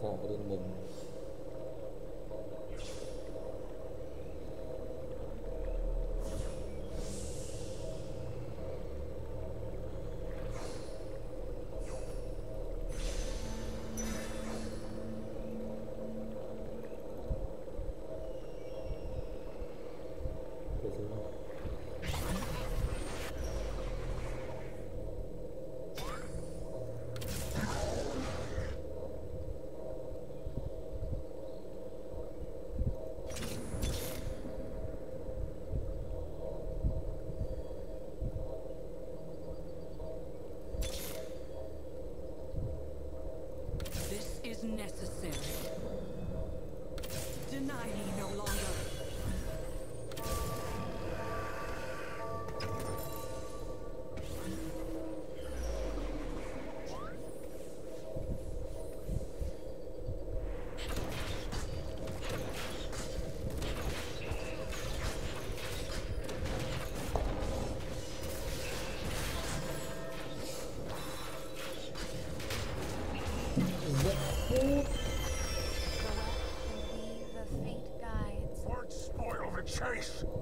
看我都懵 necessary. chase.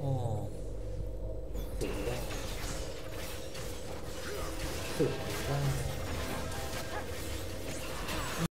哦，对呀，对呀。